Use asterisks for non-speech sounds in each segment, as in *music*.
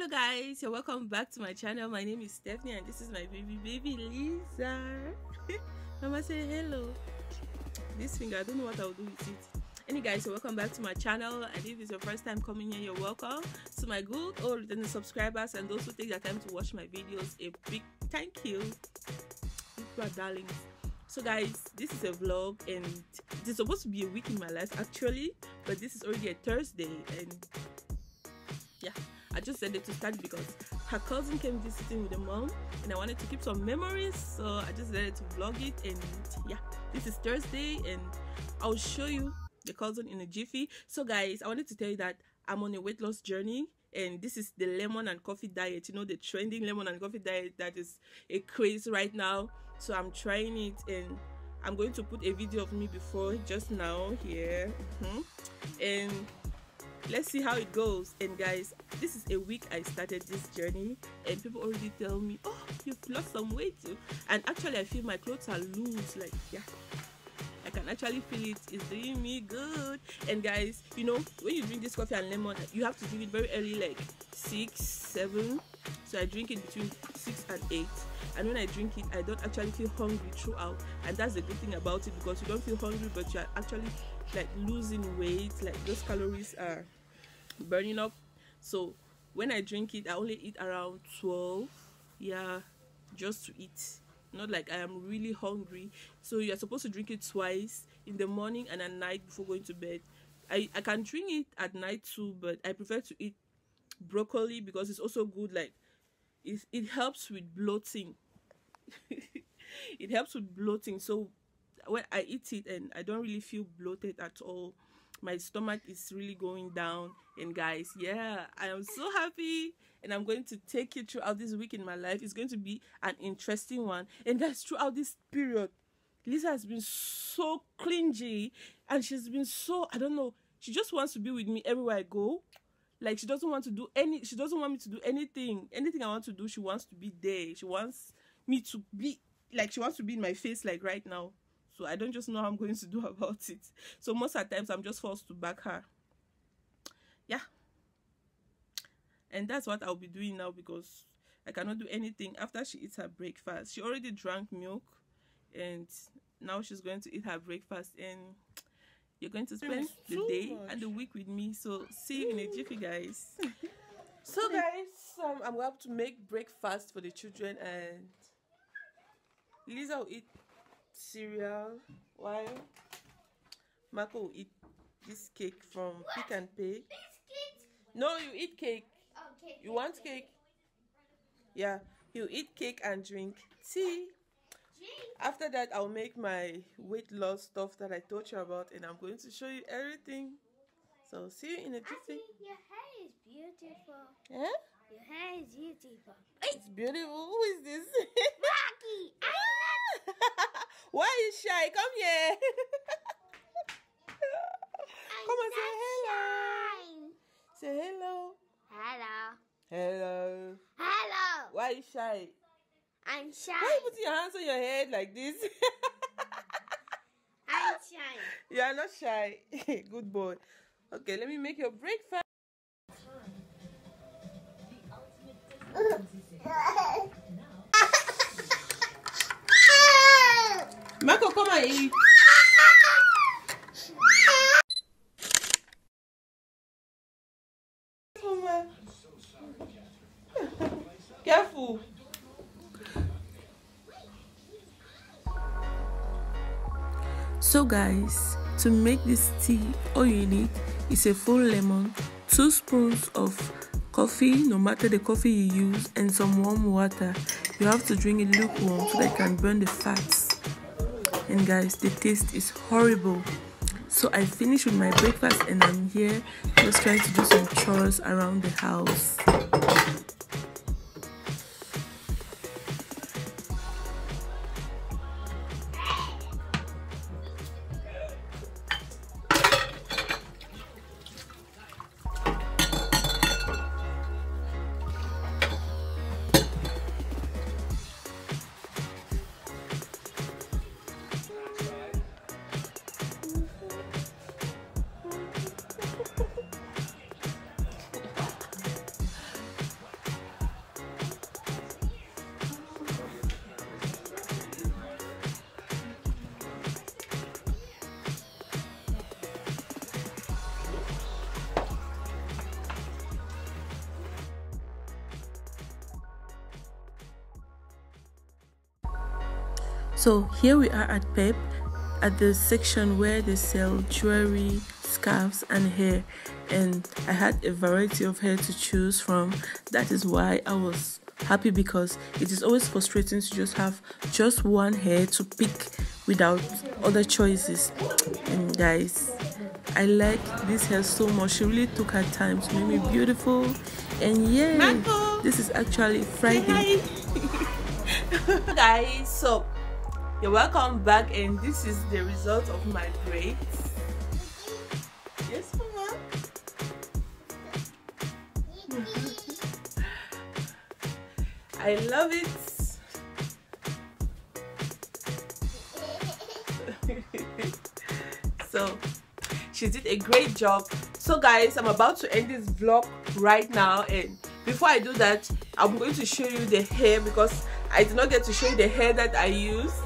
hello guys. You're welcome back to my channel. My name is stephanie and this is my baby baby liza. *laughs* Mama say hello. This finger i don't know what i'll do with it. Any guys so welcome back to my channel and if it's your first time coming here you're welcome. To my good old returning subscribers and those who take their time to watch my videos a big thank you. You are darlings. So guys this is a vlog and it's supposed to be a week in my life actually but this is already a thursday and yeah I just said it to start because her cousin came visiting with the mom and I wanted to keep some memories so I just decided to vlog it and yeah this is Thursday and I'll show you the cousin in a jiffy so guys I wanted to tell you that I'm on a weight loss journey and this is the lemon and coffee diet you know the trending lemon and coffee diet that is a craze right now so I'm trying it and I'm going to put a video of me before just now here mm -hmm. and let's see how it goes and guys this is a week i started this journey and people already tell me oh you've lost some weight too and actually i feel my clothes are loose like yeah I can actually feel it. It's doing me good. And guys, you know, when you drink this coffee and lemon, you have to drink it very early, like six, seven. So I drink it between six and eight. And when I drink it, I don't actually feel hungry throughout. And that's the good thing about it because you don't feel hungry, but you're actually like losing weight. Like those calories are burning up. So when i drink it i only eat around 12 yeah just to eat. Not like i am really hungry. So you're supposed to drink it twice in the morning and at night before going to bed. I i can drink it at night too but i prefer to eat broccoli because it's also good like it, it helps with bloating. *laughs* It helps with bloating. So when i eat it and i don't really feel bloated at all my stomach is really going down. And guys yeah i am so happy and i'm going to take you throughout this week in my life. It's going to be an interesting one. And guys throughout this period liza has been so clingy and she's been so i don't know she just wants to be with me everywhere i go. Like she doesn't want to do any she doesn't want me to do anything. Anything i want to do she wants to be there. She wants me to be like she wants to be in my face like right now so i don't just know how i'm going to do *laughs* about it. So most of the times i'm just forced to back her. Yeah. And that's what i'll be doing now because i cannot do anything. After she eats her breakfast she already drank milk and now she's going to eat her breakfast and you're going to spend the day much. and the week with me. So see you in a jiffy guys. *laughs* So guys um, i'm going to make breakfast for the children and liza will eat cereal while Marco will eat this cake from what? Pick n Pay. No, you eat cake. Oh, cake you cake, want cake? cake? Yeah, he'll eat cake and drink tea. After that, I'll make my weight loss stuff that I told you about, and I'm going to show you everything. So see you in a jiffy. Your hair is beautiful. Yeah? Your hair is beautiful. It's beautiful. Who is this? Rocky. *laughs* Why are you shy? Come here. *laughs* Come and say hello. Say hello. Hello. Hello. Hello. Why are you shy? I'm shy. Why are you putting your hands on your head like this? *laughs* I'm shy. You are not shy. Good boy. Okay, let me make your breakfast. Marco, come and eat. Careful. So guys, to make this tea, all you need is a full lemon, two spoons of coffee, no matter the coffee you use, and some warm water. You have to drink it lukewarm so that it can burn the fats and guys the taste is horrible. So i finished with my breakfast and i'm here just trying to do some chores around the house So here we are at Pep at the section where they sell jewelry, scarves, and hair. And I had a variety of hair to choose from. That is why I was happy because it is always frustrating to just have just one hair to pick without other choices. And guys, I like this hair so much. She really took her time to make me beautiful. And yeah, this is actually Friday. *laughs* guys, so you're welcome back and this is the result of my braids. Yes, mama. *laughs* I love it. *laughs* so she did a great job so guys i'm about to end this vlog right now and before i do that i'm going to show you the hair because i did not get to show you the hair that i used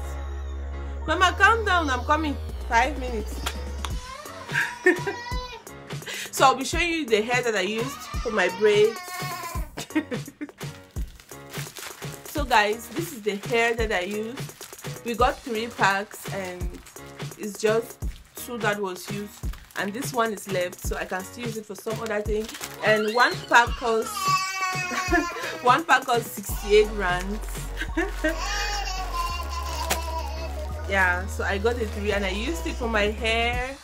mama calm down. I'm coming. Five minutes. So i'll be showing you the hair that i used for my braids. So guys this is the hair that i used. We got three packs and it's just two that was used and this one is left so i can still use it for some other thing. And one pack costs *laughs* one pack costs 68 rands *laughs* yeah so i got the three and i used it for my hair.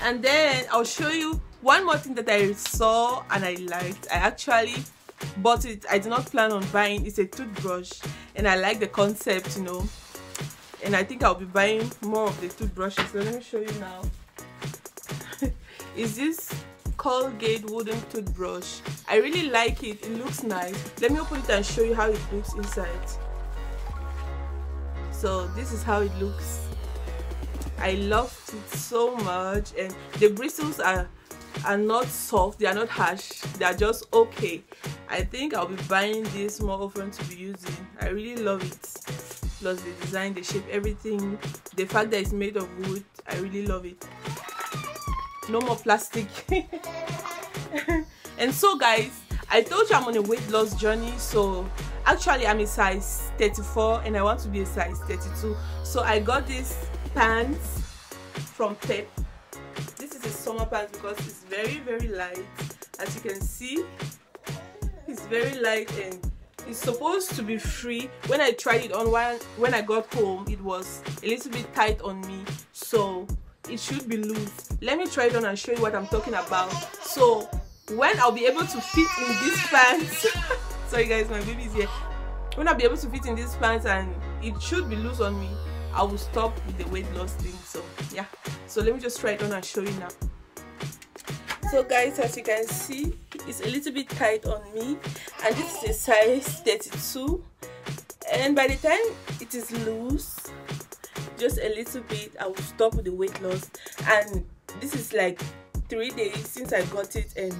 And then i'll show you one more thing that i saw and i liked. I actually bought it. I did not plan on buying. It's a toothbrush and i like the concept you know. And i think i'll be buying more of the toothbrushes. So let me show you now. *laughs* Is this colgate wooden toothbrush? I really like it. It looks nice. Let me open it and show you how it looks inside so this is how it looks. I loved it so much and the bristles are are not soft they are not harsh they are just okay. I think i'll be buying this more often to be using. I really love it. Plus the design the shape everything. The fact that it's made of wood i really love it. No more plastic. *laughs* And so guys i told you i'm on a weight loss journey so actually i'm a size 34 and i want to be a size 32 so i got this pants from pep. This is a summer pants because it's very very light. As you can see it's very light and it's supposed to be free. When i tried it on when when i got home it was a little bit tight on me. So it should be loose. Let me try it on and show you what i'm talking about. So when i'll be able to fit in these pants *laughs* sorry guys my baby's here. When i'll be able to fit in these pants and it should be loose on me i will stop with the weight loss thing. So yeah. So let me just try it on and show you now. So guys as you can see it's a little bit tight on me. And this is a size 32 and by the time it is loose just a little bit i will stop with the weight loss. And this is like three days since i got it and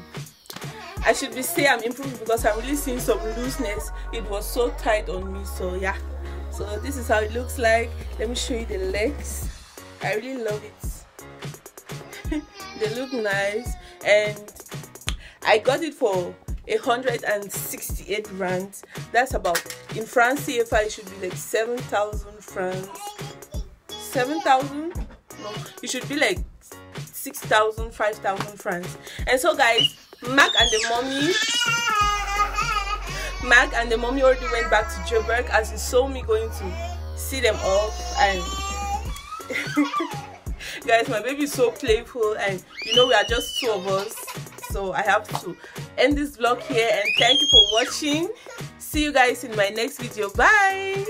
i should be say i'm improving because i'm really seeing some looseness it was so tight on me so yeah so this is how it looks like let me show you the legs i really love it *laughs* they look nice and I got it for 168 rands. That's about in France CFA it should be like 7,000 francs. 7,000? No, it should be like 6,000, 5,000 francs. And so guys, Mac and the mommy. Mac and the mommy already went back to Joburg as you saw me going to see them off and *laughs* guys my baby is so playful and you know we are just two of us so i have to end this vlog here and thank you for watching. See you guys in my next video. Bye